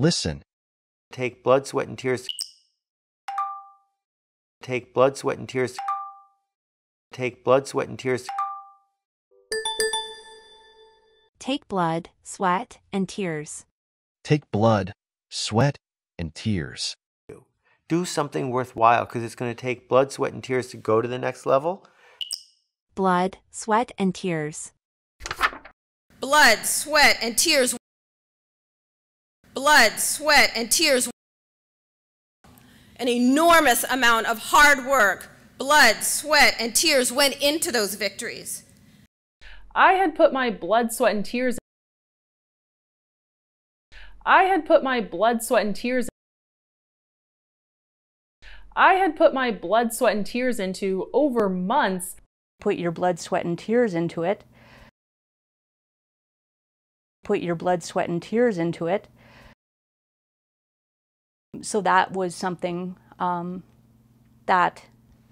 Listen. Take blood, sweat, and tears. Take blood, sweat, and tears. Take blood, sweat, and tears. Take blood, sweat, and tears. Take blood, sweat, and tears. Do something worthwhile because it's going to take blood, sweat, and tears to go to the next level. Blood, sweat, and tears. Blood, sweat, and tears. Blood, sweat, and tears. An enormous amount of hard work, blood, sweat, and tears went into those victories. I had put my blood, sweat, and tears. I had put my blood, sweat, and tears. I had put my blood, sweat, and tears into over months. Put your blood, sweat, and tears into it. Put your blood, sweat, and tears into it. So that was something um, that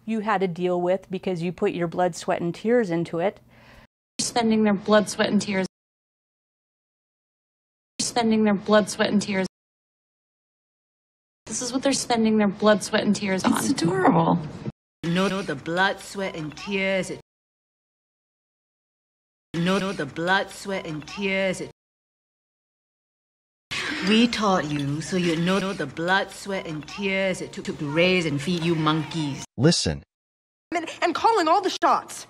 you had to deal with because you put your blood, sweat, and tears into it. Spending their blood, sweat, and tears. Spending their blood, sweat, and tears. This is what they're spending their blood, sweat, and tears on. It's adorable. No, the blood, sweat, and tears. No, the blood, sweat, and tears. We taught you so you know the blood, sweat, and tears it took to raise and feed you monkeys. Listen. And, and calling all the shots.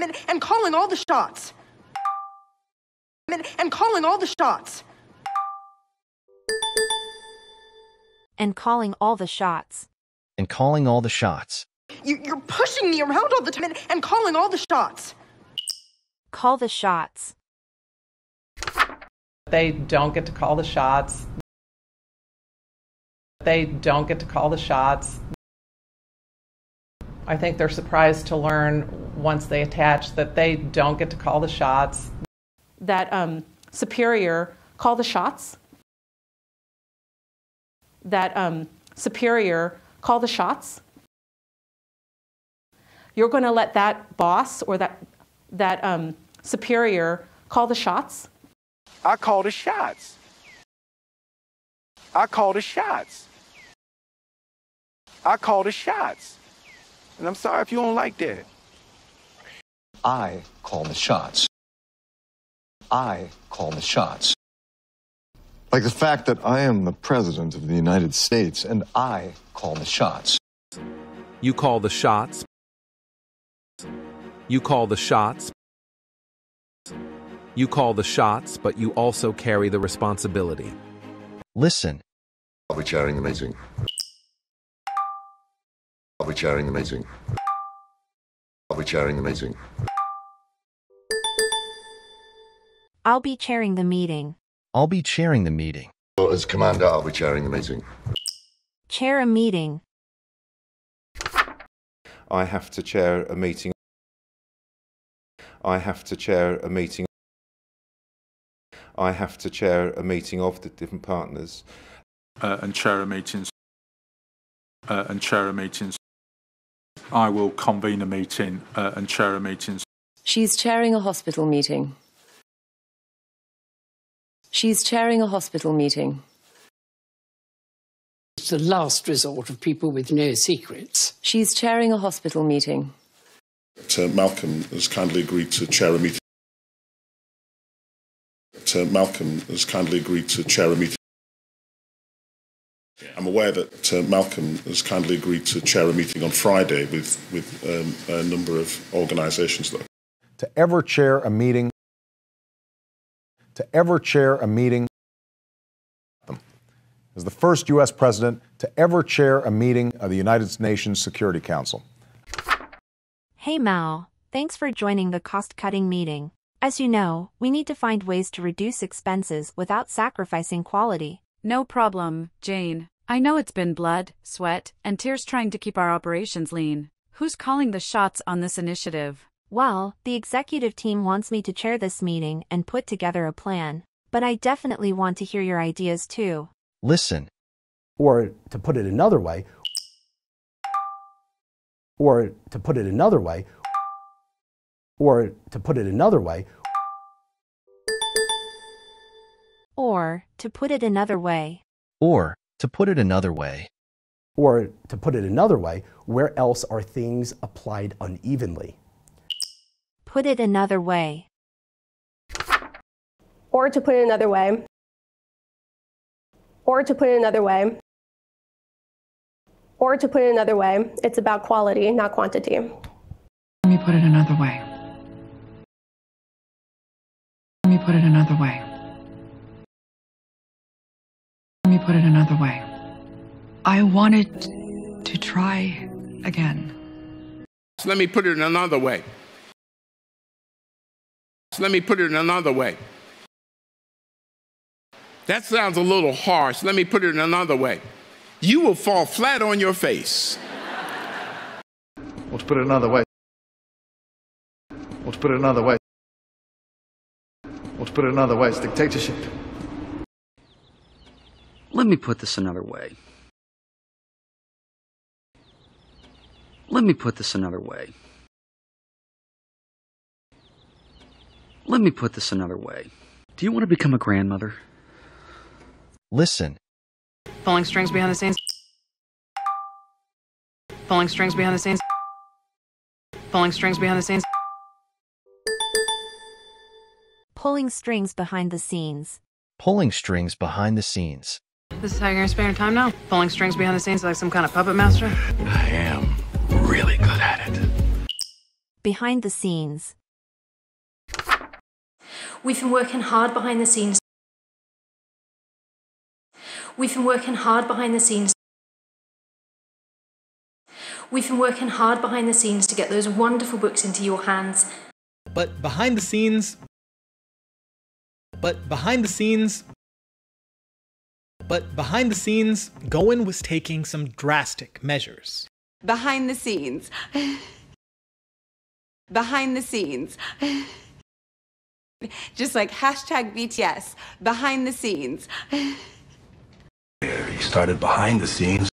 And, and calling all the shots. And, and calling all the shots. And calling all the shots. And calling all the shots. You, you're pushing me around all the time and, and calling all the shots. Call the shots. They don't get to call the shots. They don't get to call the shots. I think they're surprised to learn once they attach that they don't get to call the shots. That um, superior call the shots. That um, superior call the shots. You're going to let that boss or that that um, superior call the shots. I call the shots. I call the shots. I call the shots. And I'm sorry if you don't like that. I call the shots. I call the shots. Like the fact that I am the President of the United States and I call the shots. You call the shots. You call the shots. You call the shots, but you also carry the responsibility. Listen. I'll be chairing the meeting. I'll be chairing the meeting. I'll be chairing the meeting. I'll be chairing the meeting. I'll be chairing the meeting. As commander, I'll be chairing the meeting. Chair a meeting. I have to chair a meeting. I have to chair a meeting. I have to chair a meeting of the different partners. Uh, and chair a meetings. Uh, and chair a meetings. I will convene a meeting uh, and chair a meetings. She's chairing a hospital meeting. She's chairing a hospital meeting. It's the last resort of people with no secrets. She's chairing a hospital meeting. Uh, Malcolm has kindly agreed to chair a meeting. Uh, Malcolm has kindly agreed to chair a meeting. I'm aware that uh, Malcolm has kindly agreed to chair a meeting on Friday with, with um, a number of organisations. That... To ever chair a meeting, to ever chair a meeting, as the first U.S. president to ever chair a meeting of the United Nations Security Council. Hey Mal, thanks for joining the cost-cutting meeting. As you know, we need to find ways to reduce expenses without sacrificing quality. No problem, Jane. I know it's been blood, sweat, and tears trying to keep our operations lean. Who's calling the shots on this initiative? Well, the executive team wants me to chair this meeting and put together a plan. But I definitely want to hear your ideas too. Listen. Or to put it another way, or to put it another way, or to put it another way, Or, to put it another way. Or, to put it another way. Or, to put it another way, where else are things applied unevenly? Put it another way. Or to put it another way. Or to put it another way. Or to put it another way, it's about quality, not quantity. Let me put it another way. Me put it another way. Let me put it another way. I wanted to try again. So let me put it another way. So let me put it another way. That sounds a little harsh. Let me put it in another way. You will fall flat on your face. Let's put it another way. Let's put it another way. Let's put it another way. It's dictatorship. Let me put this another way. Let me put this another way. Let me put this another way. Do you want to become a grandmother? Listen. Pulling strings behind the scenes. Pulling strings behind the scenes. Pulling strings behind the scenes. Pulling strings behind the scenes. Pulling strings behind the scenes. This is how you're gonna spend your time now? Pulling strings behind the scenes like some kind of puppet master? I am really good at it. Behind the scenes. We've been working hard behind the scenes. We've been working hard behind the scenes. We've been working hard behind the scenes to get those wonderful books into your hands. But behind the scenes, but behind the scenes, but behind the scenes, Goen was taking some drastic measures. Behind the scenes. Behind the scenes. Just like hashtag BTS. Behind the scenes. He started behind the scenes.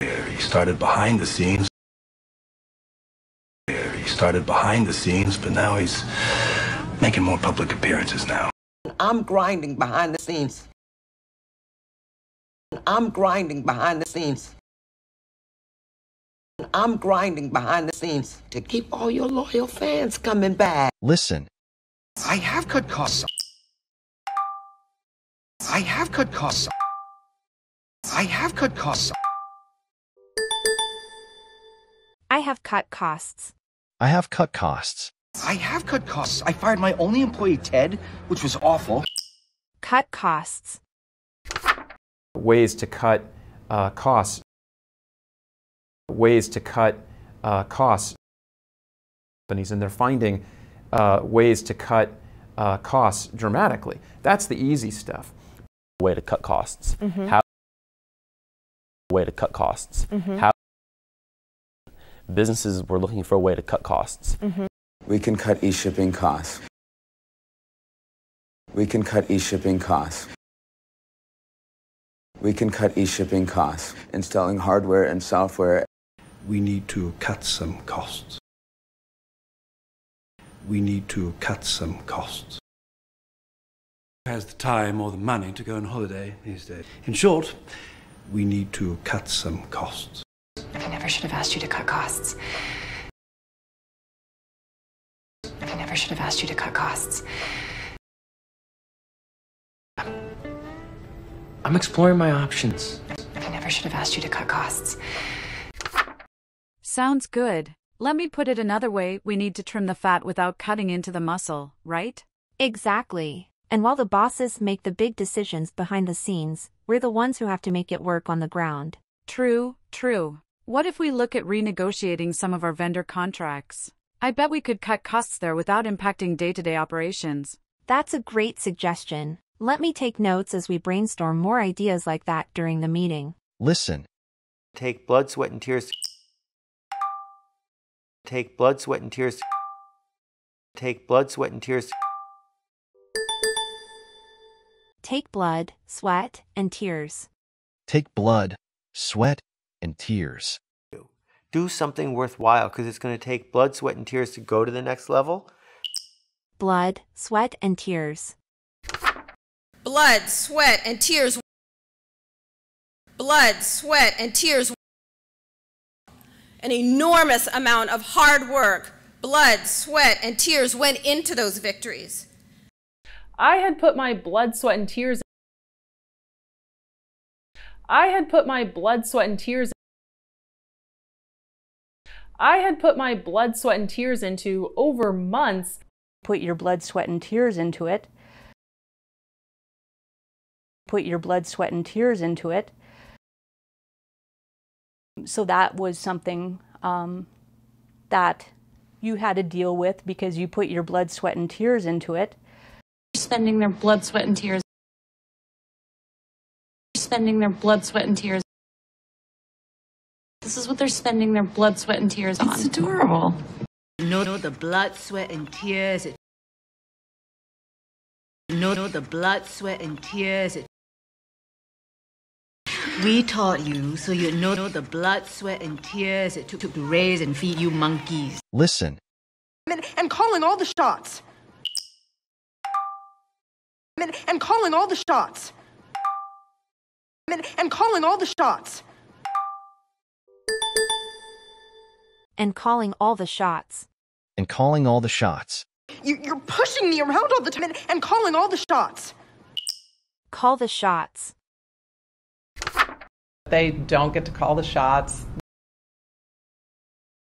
He started behind the scenes. He started behind the scenes, but now he's making more public appearances now. I'm grinding behind the scenes. I'm grinding behind the scenes. I'm grinding behind the scenes to keep all your loyal fans coming back. Listen. I have cut costs. I have cut costs. I have cut costs. I have cut costs. I have cut costs. I have cut costs. I fired my only employee, Ted, which was awful. Cut costs. Ways to cut uh, costs. Ways to cut uh, costs. Companies, and they're finding uh, ways to cut uh, costs dramatically. That's the easy stuff. Way to cut costs. Mhm. How? Way to cut costs. Mhm. How? Businesses were looking for a way to cut costs. We can cut e-shipping costs. We can cut e-shipping costs. We can cut e-shipping costs. Installing hardware and software. We need to cut some costs. We need to cut some costs. Who has the time or the money to go on holiday these days? In short, We need to cut some costs. I never should have asked you to cut costs. I never should have asked you to cut costs. I'm exploring my options. I never should have asked you to cut costs. Sounds good. Let me put it another way we need to trim the fat without cutting into the muscle, right? Exactly. And while the bosses make the big decisions behind the scenes, we're the ones who have to make it work on the ground. True, true. What if we look at renegotiating some of our vendor contracts? I bet we could cut costs there without impacting day to day operations. That's a great suggestion. Let me take notes as we brainstorm more ideas like that during the meeting. Listen. Take blood, sweat, and tears. Take blood, sweat, and tears. Take blood, sweat, and tears. Take blood, sweat, and tears. Take blood, sweat, and tears. Do something worthwhile because it's going to take blood, sweat, and tears to go to the next level. Blood, sweat, and tears. blood, sweat, and tears. Blood, sweat, and tears. An enormous amount of hard work, blood, sweat, and tears went into those victories. I had put my blood, sweat, and tears. I had put my blood, sweat, and tears. I had put my blood, sweat, and tears into over months. Put your blood, sweat, and tears into it. Put your blood, sweat, and tears into it. So that was something um, that you had to deal with because you put your blood, sweat, and tears into it. Spending their blood, sweat, and tears. Spending their blood, sweat, and tears. This is what they're spending their blood, sweat, and tears on. It's adorable. No, the blood, sweat, and tears. No, the blood, sweat, and tears. We taught you so you know the blood, sweat, and tears it took to raise and feed you monkeys. Listen. And calling all the shots. And calling all the shots. And calling all the shots. And calling all the shots. And calling all the shots. You, you're pushing me around all the time and calling all the shots. Call the shots. They don't get to call the shots.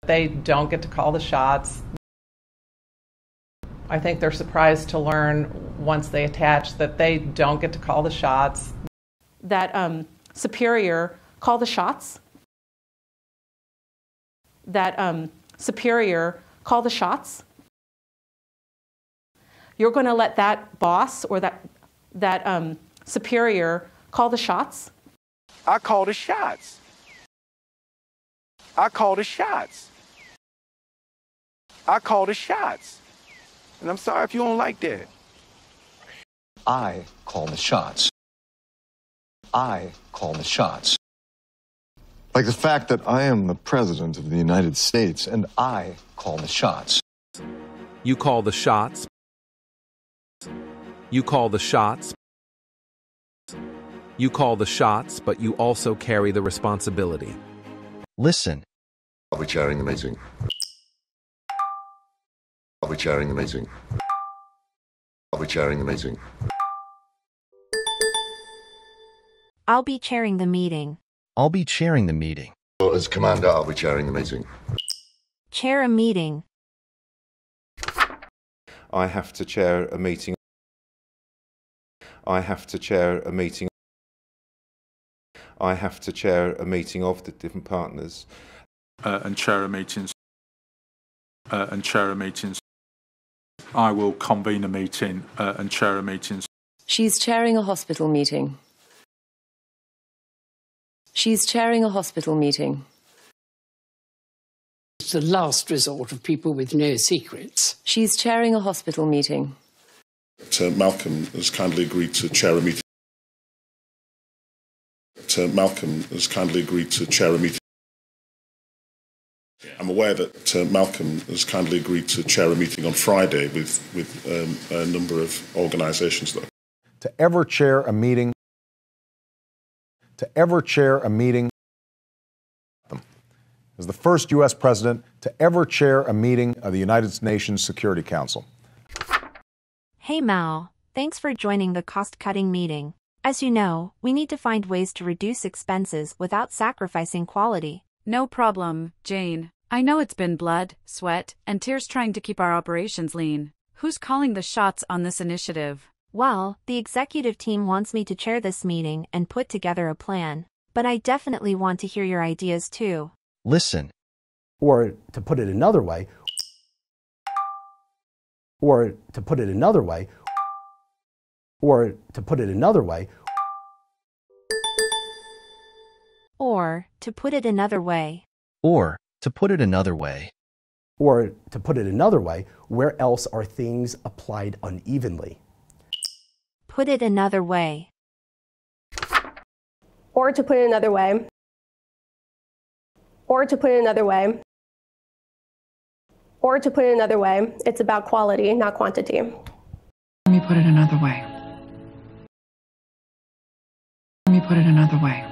They don't get to call the shots. I think they're surprised to learn once they attach that they don't get to call the shots. That um, superior call the shots. That um, superior call the shots. You're going to let that boss or that that um, superior call the shots. I call the shots. I call the shots. I call the shots. And I'm sorry if you don't like that. I call the shots. I call the shots. Like the fact that I am the President of the United States and I call the shots. You call the shots. You call the shots. You call the shots, but you also carry the responsibility. Listen. I'll be chairing the meeting. I'll be chairing the meeting. I'll be chairing the meeting. I'll be chairing the meeting. I'll be chairing the meeting. As commander, I'll be chairing the meeting. Chair a meeting. I have to chair a meeting. I have to chair a meeting. I have to chair a meeting of the different partners. Uh, and chair a meetings. Uh, and chair a meetings. I will convene a meeting uh, and chair a meetings. She's chairing a hospital meeting. She's chairing a hospital meeting. It's the last resort of people with no secrets. She's chairing a hospital meeting. Uh, Malcolm has kindly agreed to chair a meeting. Uh, Malcolm has kindly agreed to chair a meeting. I'm aware that uh, Malcolm has kindly agreed to chair a meeting on Friday with, with um, a number of organisations. That... To ever chair a meeting, to ever chair a meeting, as the first U.S. president to ever chair a meeting of the United Nations Security Council. Hey Mal, thanks for joining the cost cutting meeting. As you know, we need to find ways to reduce expenses without sacrificing quality. No problem, Jane. I know it's been blood, sweat, and tears trying to keep our operations lean. Who's calling the shots on this initiative? Well, the executive team wants me to chair this meeting and put together a plan. But I definitely want to hear your ideas too. Listen. Or to put it another way, or to put it another way, or to put it another way, or to put it another way, or to put it another way, or to put it another way, where else are things applied unevenly? Put it another way. Or to put it another way, or to put it another way, or to put it another way, it's about quality, not quantity. Let me put it another way. Let me put it another way.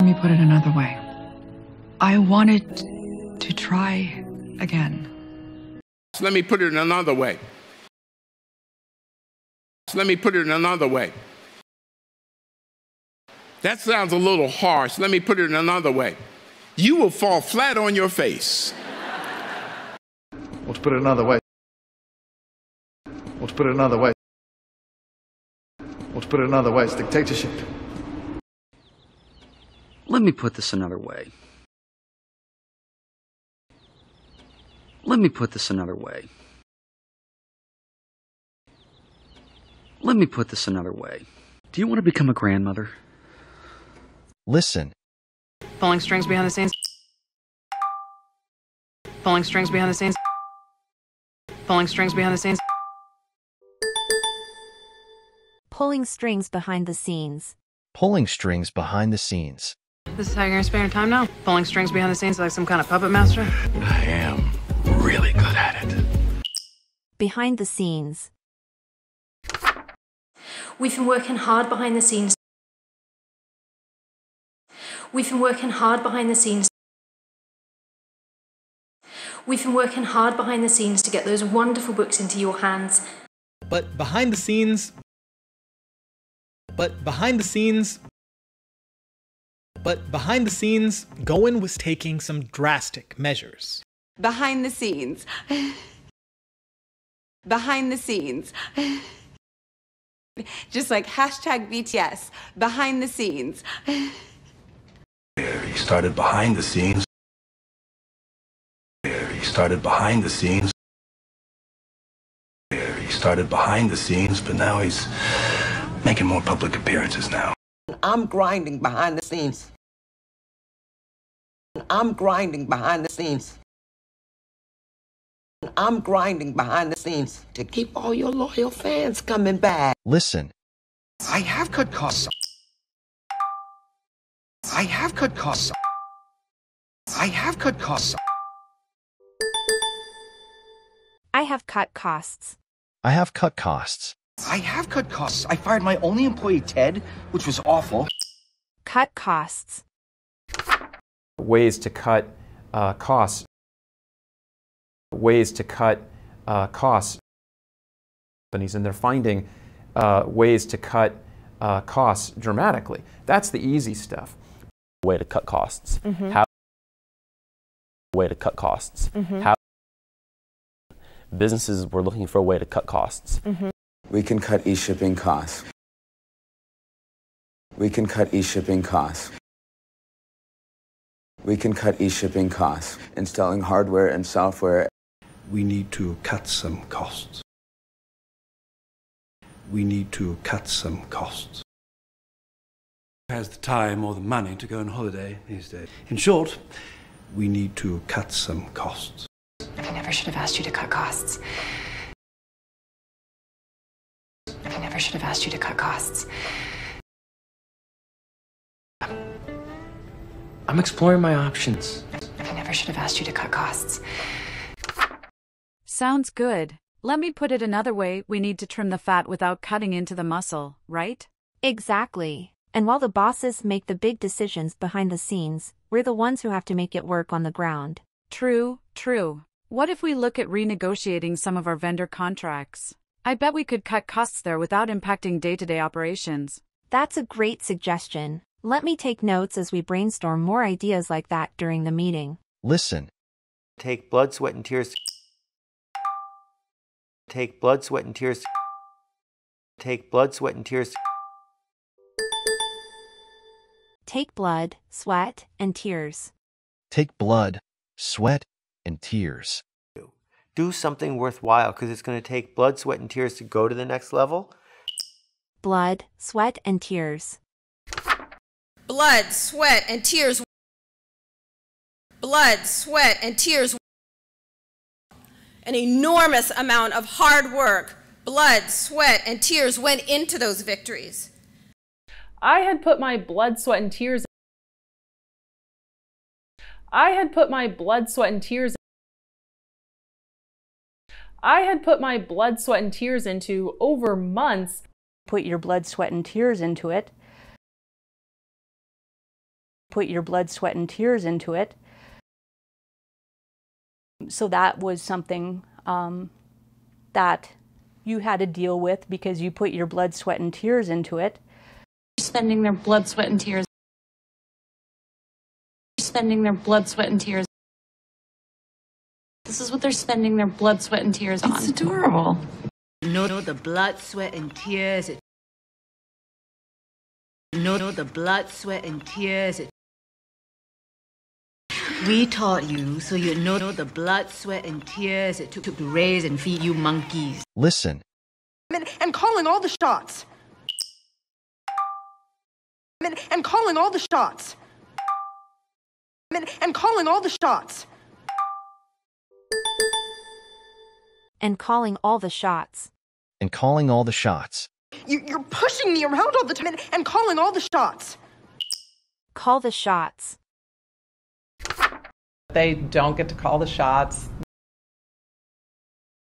Let me put it another way. I wanted to try again. Let me put it another way. Let me put it in another way. That sounds a little harsh. Let me put it in another way. You will fall flat on your face. Or to put it another way. Or to put it another way. Or to put it another way, it's dictatorship. Let me put this another way. Let me put this another way. Let me put this another way. Do you want to become a grandmother? Listen. Pulling strings behind the scenes. Pulling strings behind the scenes. Pulling strings behind the scenes. Pulling strings behind the scenes. Pulling strings behind the scenes. This is how you're gonna spend your time now? Pulling strings behind the scenes like some kind of puppet master? I am really good at it. Behind the scenes. We've been working hard behind the scenes. We've been working hard behind the scenes. We've been working hard behind the scenes to get those wonderful books into your hands. But behind the scenes. But behind the scenes. But behind the scenes, Goen was taking some drastic measures. Behind the scenes. Behind the scenes. Just like hashtag BTS. Behind the scenes. He started behind the scenes. He started behind the scenes. He started behind the scenes, but now he's making more public appearances now. I'm grinding behind the scenes. I'm grinding behind the scenes. I'm grinding behind the scenes to keep all your loyal fans coming back. Listen. I have cut costs. I have cut costs. I have cut costs. I have cut costs. I have cut costs. I have cut costs. I fired my only employee, Ted, which was awful. Cut costs. Ways to cut uh, costs. Ways to cut uh, costs. Companies, and they're finding uh, ways to cut uh, costs dramatically. That's the easy stuff. Way to cut costs. Mhm. How way to cut costs. Mhm. How businesses were looking for a way to cut costs. Mhm. We can cut e-shipping costs. We can cut e-shipping costs. We can cut e-shipping costs. Installing hardware and software. We need to cut some costs. We need to cut some costs. Who has the time or the money to go on holiday these days? In short, we need to cut some costs. I never should have asked you to cut costs. I never should have asked you to cut costs. I'm exploring my options. I never should have asked you to cut costs. Sounds good. Let me put it another way we need to trim the fat without cutting into the muscle, right? Exactly. And while the bosses make the big decisions behind the scenes, we're the ones who have to make it work on the ground. True, true. What if we look at renegotiating some of our vendor contracts? I bet we could cut costs there without impacting day to day operations. That's a great suggestion. Let me take notes as we brainstorm more ideas like that during the meeting. Listen. Take blood, sweat, and tears. Take blood, sweat, and tears. Take blood, sweat, and tears. Take blood, sweat, and tears. Take blood, sweat, and tears. Do something worthwhile because it's going to take blood, sweat, and tears to go to the next level. Blood, sweat, and tears. Blood, sweat, and tears. Blood, sweat, and tears. An enormous amount of hard work, blood, sweat, and tears went into those victories. I had put my blood, sweat, and tears. I had put my blood, sweat, and tears. I had put my blood, sweat, and tears into over months. put your blood, sweat, and tears into it. Put your blood, sweat, and tears into it. So that was something um, that you had to deal with because you put your blood, sweat, and tears into it. Spending their blood, sweat, and tears. Spending their blood, sweat, and tears. This is what they're spending their blood, sweat, and tears on. It's adorable. No, no, the blood, sweat, and tears. It... No, no, the blood, sweat, and tears. It... We taught you so you know the blood, sweat, and tears it took to raise and feed you monkeys. Listen. And, and calling all the shots. And, and calling all the shots. And, and calling all the shots. And calling all the shots. And calling all the shots. You, you're pushing me around all the time and, and calling all the shots. Call the shots. They don't get to call the shots.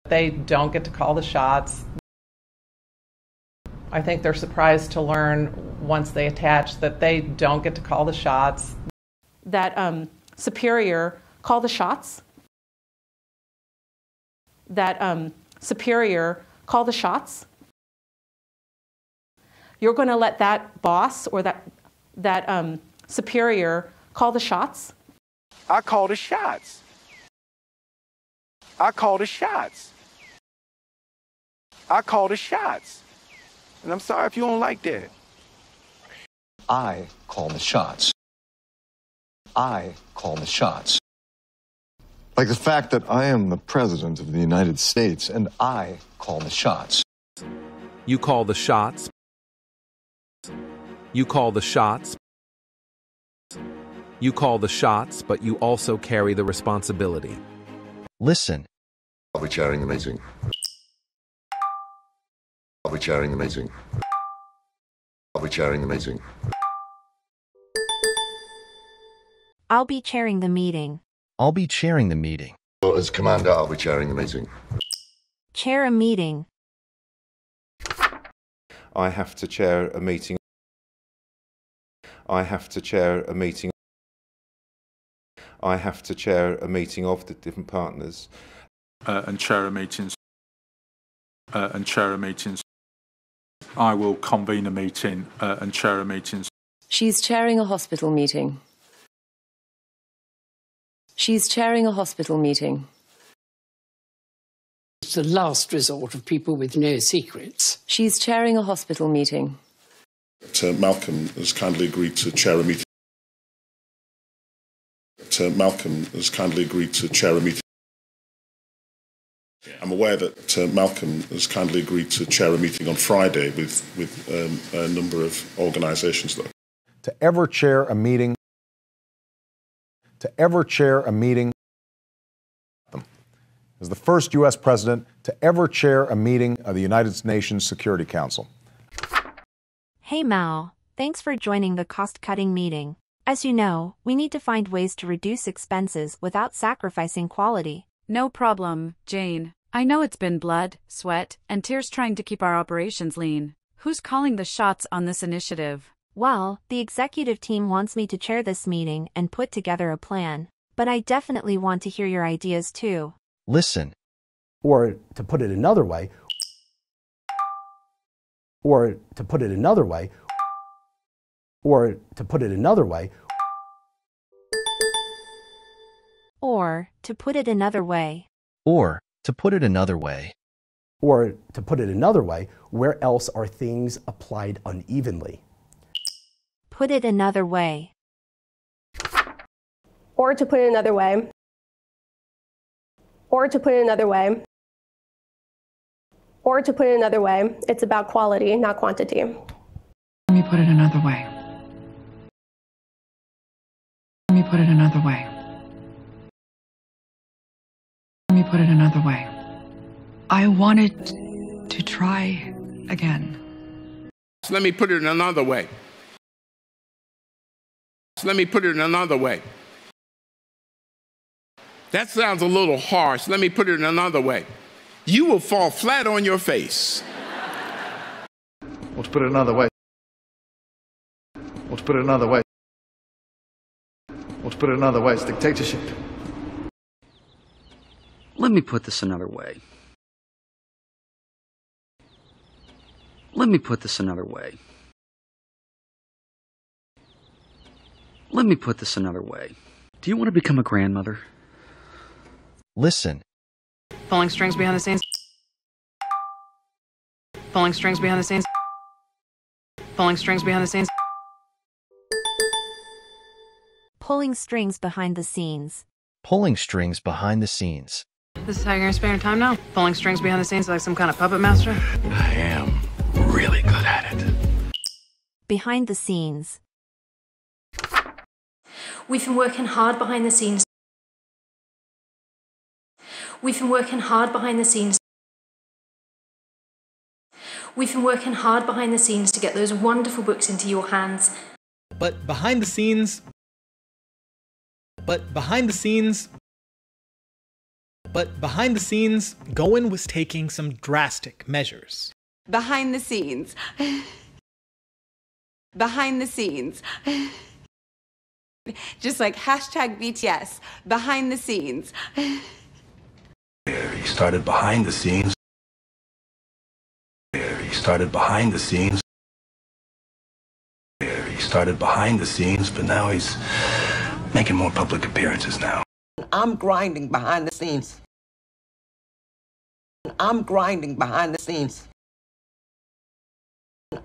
They don't get to call the shots. I think they're surprised to learn once they attach that they don't get to call the shots. That um, superior call the shots. That um, superior call the shots. You're going to let that boss or that that um, superior call the shots. I call the shots. I call the shots. I call the shots. And I'm sorry if you don't like that. I call the shots. I call the shots. Like the fact that I am the President of the United States and I call the shots. You call the shots. You call the shots. You call the shots, but you also carry the responsibility. Listen. I'll be chairing the meeting. I'll be chairing the meeting. I'll be chairing the meeting. I'll be chairing the meeting. I'll be chairing the meeting. Well, as commander, I'll be chairing the meeting. Chair a meeting. I have to chair a meeting. I have to chair a meeting. I have to chair a meeting of the different partners. Uh, and chair a meetings. Uh, and chair a meetings. I will convene a meeting uh, and chair a meetings. She's chairing a hospital meeting. She's chairing a hospital meeting. It's the last resort of people with no secrets. She's chairing a hospital meeting. Uh, Malcolm has kindly agreed to chair a meeting. Uh, Malcolm has kindly agreed to chair a meeting. I'm aware that uh, Malcolm has kindly agreed to chair a meeting on Friday with, with um, a number of organisations. To ever chair a meeting, to ever chair a meeting, as the first U.S. president to ever chair a meeting of the United Nations Security Council. Hey Mal, thanks for joining the cost cutting meeting. As you know, we need to find ways to reduce expenses without sacrificing quality. No problem, Jane. I know it's been blood, sweat, and tears trying to keep our operations lean. Who's calling the shots on this initiative? Well, the executive team wants me to chair this meeting and put together a plan. But I definitely want to hear your ideas too. Listen. Or to put it another way, or to put it another way, or to put it another way, or to put it another way, or to put it another way, or to put it another way, where else are things applied unevenly? Put it another way. Or to put it another way, or to put it another way, or to put it another way, it's about quality, not quantity. Let me put it another way. Put it another way. Let me put it another way. I wanted to try again. Let me put it another way. Let me put it another way. That sounds a little harsh. Let me put it another way. You will fall flat on your face. Or to put it another way. Or to put it another way. Or to put it another way, it's dictatorship. Let me put this another way. Let me put this another way. Let me put this another way. Do you want to become a grandmother? Listen. Pulling strings behind the scenes. Pulling strings behind the scenes. Pulling strings behind the scenes. Pulling strings behind the scenes. Pulling strings behind the scenes. This is how you're gonna spend your time now? Pulling strings behind the scenes like some kind of puppet master? I am really good at it. Behind the scenes. We've been working hard behind the scenes. We've been working hard behind the scenes. We've been working hard behind the scenes to get those wonderful books into your hands. But behind the scenes. But behind the scenes. But behind the scenes, Goen was taking some drastic measures. Behind the scenes. Behind the scenes. Just like hashtag BTS. Behind the scenes. He started behind the scenes. He started behind the scenes. He started behind the scenes, but now he's making more public appearances now. I'm grinding behind the scenes. I'm grinding behind the scenes.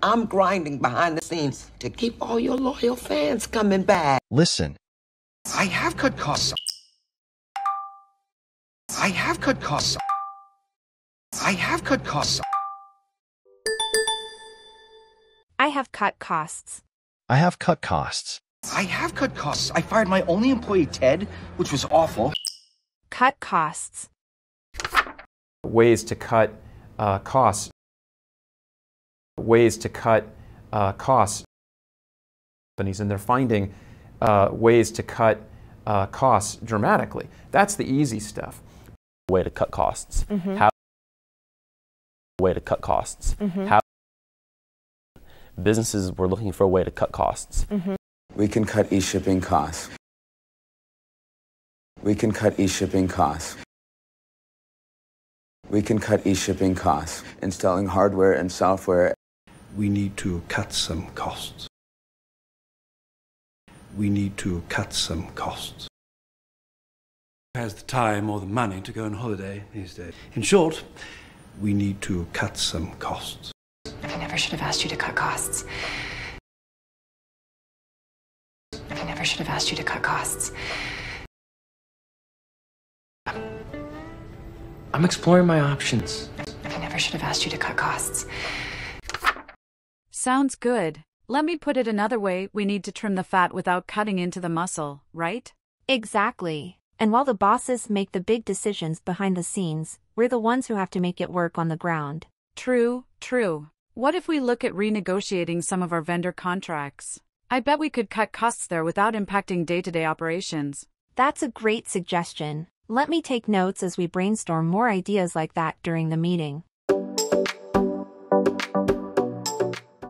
I'm grinding behind the scenes to keep all your loyal fans coming back. Listen. I have cut costs. I have cut costs. I have cut costs. I have cut costs. I have cut costs. I have cut costs. I fired my only employee, Ted, which was awful. Cut costs. Ways to cut uh, costs. Ways to cut uh, costs. Companies, and they're finding uh, ways to cut uh, costs dramatically. That's the easy stuff. Way to cut costs. Mhm. How? Way to cut costs. Mhm. How? Businesses were looking for a way to cut costs. We can cut e-shipping costs. We can cut e-shipping costs. We can cut e-shipping costs. Installing hardware and software. We need to cut some costs. We need to cut some costs. Who has the time or the money to go on holiday these days? In short, we need to cut some costs. I never should have asked you to cut costs. Never should have asked you to cut costs. I'm exploring my options. I never should have asked you to cut costs. Sounds good. Let me put it another way we need to trim the fat without cutting into the muscle, right? Exactly. And while the bosses make the big decisions behind the scenes, we're the ones who have to make it work on the ground. True, true. What if we look at renegotiating some of our vendor contracts? I bet we could cut costs there without impacting day to day operations. That's a great suggestion. Let me take notes as we brainstorm more ideas like that during the meeting.